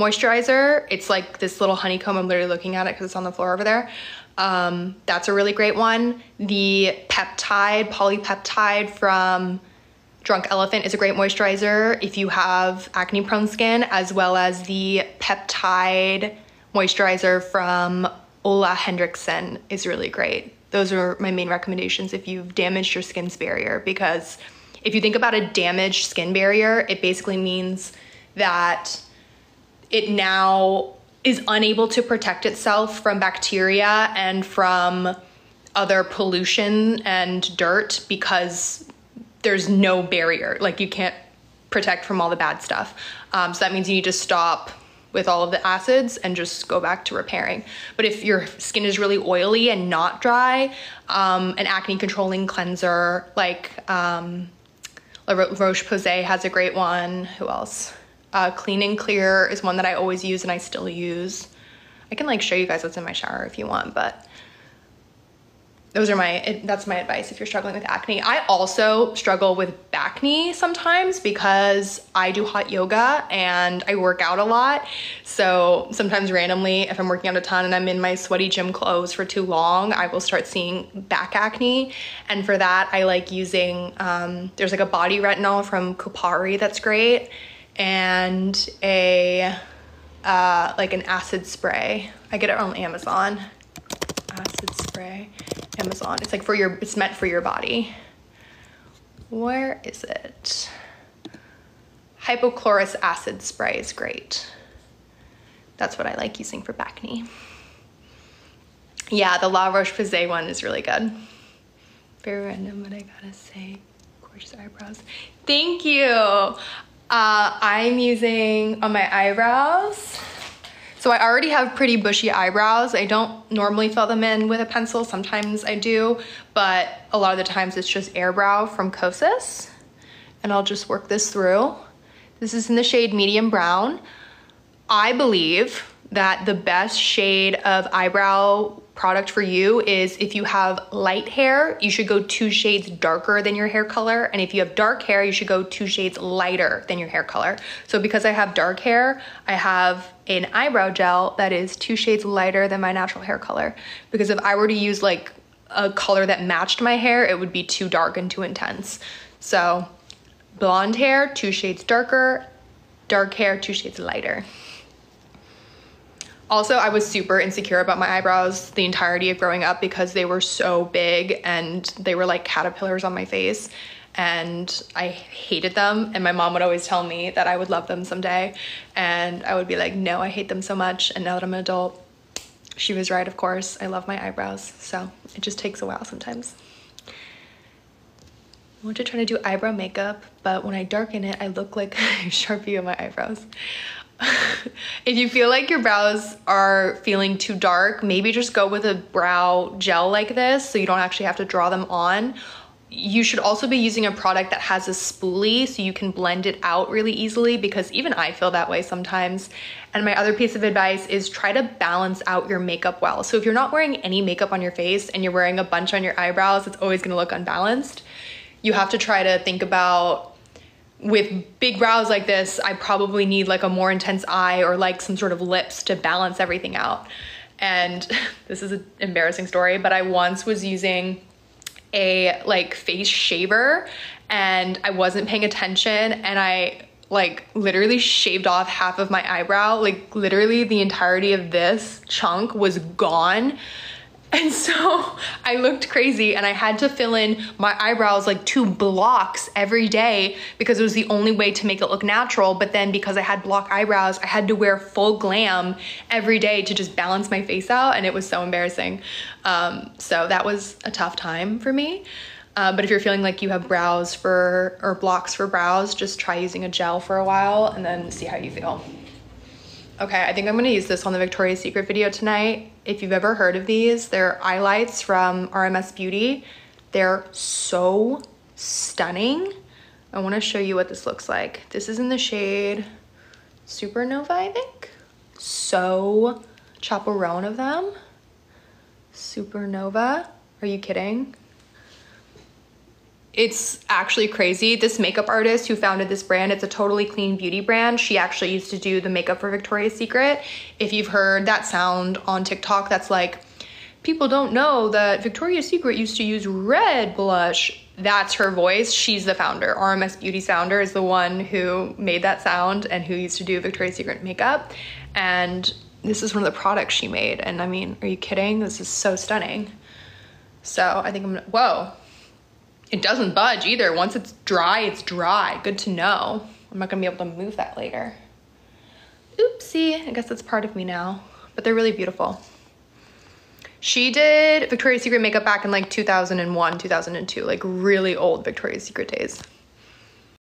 moisturizer. It's like this little honeycomb. I'm literally looking at it because it's on the floor over there. Um, that's a really great one. The peptide, polypeptide from Drunk Elephant is a great moisturizer if you have acne prone skin, as well as the peptide moisturizer from Ole Henriksen is really great. Those are my main recommendations if you've damaged your skin's barrier because if you think about a damaged skin barrier, it basically means that it now is unable to protect itself from bacteria and from other pollution and dirt because there's no barrier. Like you can't protect from all the bad stuff. Um, so that means you need to stop with all of the acids and just go back to repairing. But if your skin is really oily and not dry, um, an acne controlling cleanser like um, La Roche Posay has a great one. Who else? Uh, Clean and Clear is one that I always use and I still use. I can like show you guys what's in my shower if you want, but those are my that's my advice if you're struggling with acne. I also struggle with bacne sometimes because i do hot yoga and i work out a lot. So sometimes randomly if i'm working out a ton and i'm in my sweaty gym clothes for too long i will start seeing back acne. And for that i like using um, there's like a body retinol from Kopari that's great and a uh, like an acid spray i get it on amazon acid spray Amazon. It's like for your, it's meant for your body. Where is it? Hypochlorous acid spray is great. That's what I like using for bacne. Yeah, the La Roche-Posay one is really good. Very random, but I gotta say, gorgeous eyebrows. Thank you. Uh, I'm using on my eyebrows, so I already have pretty bushy eyebrows. I don't normally fill them in with a pencil. Sometimes I do, but a lot of the times it's just Airbrow from Kosas. And I'll just work this through. This is in the shade medium brown. I believe that the best shade of eyebrow product for you is if you have light hair, you should go two shades darker than your hair color. And if you have dark hair, you should go two shades lighter than your hair color. So because I have dark hair, I have an eyebrow gel that is two shades lighter than my natural hair color. Because if I were to use like a color that matched my hair, it would be too dark and too intense. So blonde hair, two shades darker, dark hair, two shades lighter. Also, I was super insecure about my eyebrows the entirety of growing up because they were so big and they were like caterpillars on my face and I hated them. And my mom would always tell me that I would love them someday. And I would be like, no, I hate them so much. And now that I'm an adult, she was right, of course. I love my eyebrows. So it just takes a while sometimes. I want to try to do eyebrow makeup, but when I darken it, I look like a Sharpie on my eyebrows. if you feel like your brows are feeling too dark, maybe just go with a brow gel like this so you don't actually have to draw them on. You should also be using a product that has a spoolie so you can blend it out really easily because even I feel that way sometimes. And my other piece of advice is try to balance out your makeup well. So if you're not wearing any makeup on your face and you're wearing a bunch on your eyebrows, it's always gonna look unbalanced. You have to try to think about with big brows like this, I probably need like a more intense eye or like some sort of lips to balance everything out. And this is an embarrassing story, but I once was using a like face shaver and I wasn't paying attention and I like literally shaved off half of my eyebrow. Like literally the entirety of this chunk was gone and so I looked crazy and I had to fill in my eyebrows like two blocks every day because it was the only way to make it look natural. But then because I had block eyebrows, I had to wear full glam every day to just balance my face out. And it was so embarrassing. Um, so that was a tough time for me. Uh, but if you're feeling like you have brows for, or blocks for brows, just try using a gel for a while and then see how you feel. Okay, I think I'm gonna use this on the Victoria's Secret video tonight. If you've ever heard of these, they're eye lights from RMS Beauty. They're so stunning. I wanna show you what this looks like. This is in the shade Supernova, I think. So chaperone of them. Supernova, are you kidding? It's actually crazy. This makeup artist who founded this brand, it's a totally clean beauty brand. She actually used to do the makeup for Victoria's Secret. If you've heard that sound on TikTok, that's like, people don't know that Victoria's Secret used to use red blush. That's her voice. She's the founder. RMS Beauty founder is the one who made that sound and who used to do Victoria's Secret makeup. And this is one of the products she made. And I mean, are you kidding? This is so stunning. So I think I'm whoa, it doesn't budge either. Once it's dry, it's dry. Good to know. I'm not gonna be able to move that later. Oopsie, I guess that's part of me now, but they're really beautiful. She did Victoria's Secret makeup back in like 2001, 2002, like really old Victoria's Secret days.